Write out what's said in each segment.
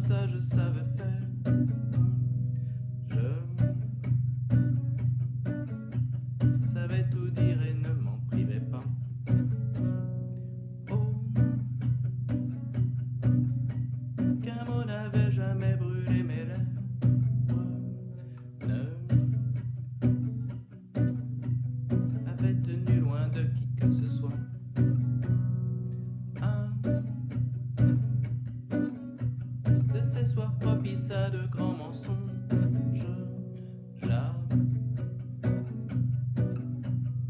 ça je savais faire. De grands mensonges.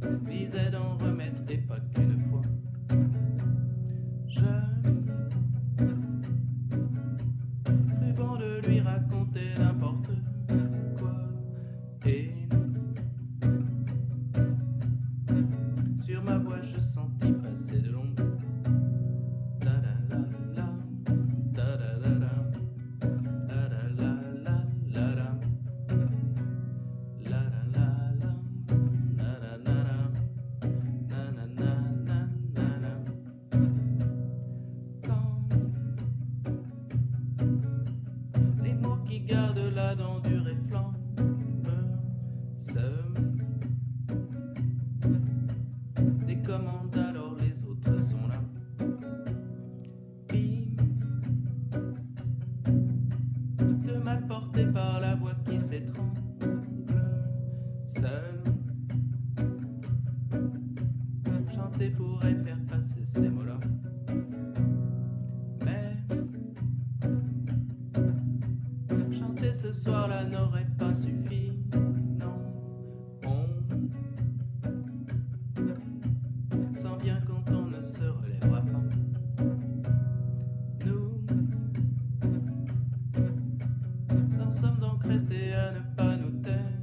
J'avisais d'en remettre et pas qu'une fois. Je crus bon de lui raconter n'importe quoi. Et sur ma voix, je sentis passer de l'ombre. Seul. Chanter pourrait faire passer ces mots-là. Mais chanter ce soir-là n'aurait pas suffi. Non, on sent bien quand on ne se relèvera sommes donc restés à ne pas nous taire.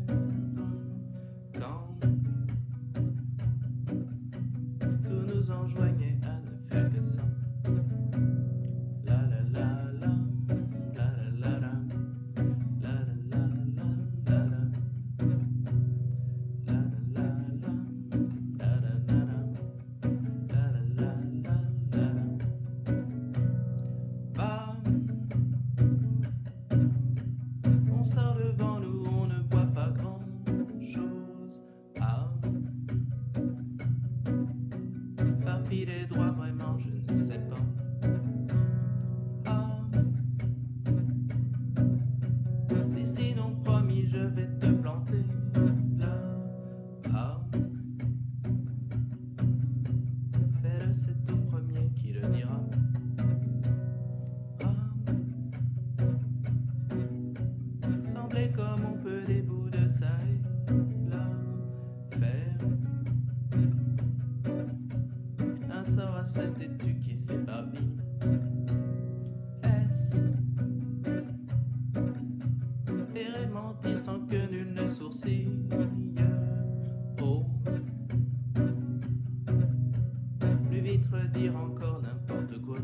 On sort devant comme on peut des bouts de ça et là faire. Un sort à cette étude qui s'ébabille. S. Et sans que nul ne sourcille? Oh. Plus vite redire encore n'importe quoi.